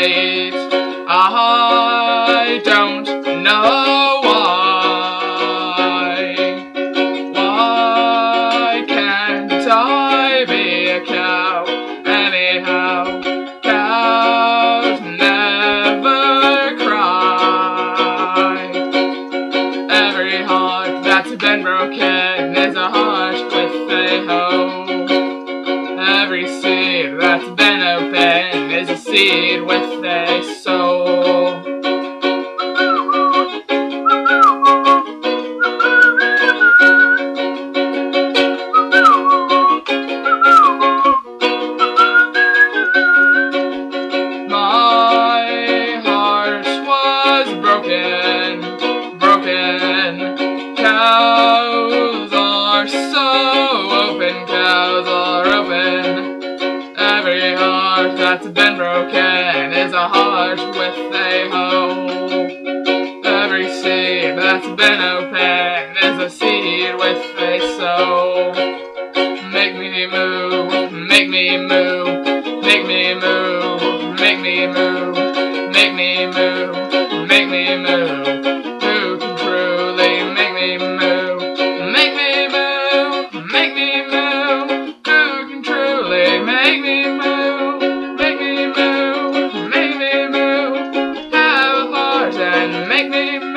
late. I don't know why. Why can't I be a cow anyhow? Cows never cry. Every heart that's been broken is a heart with a hole. Every sea that's been opened is a seed with a soul. That's been broken is a heart with a hole. Every seed that's been open is a seed with a soul. Make me move, make me move, make me move, make me move. make me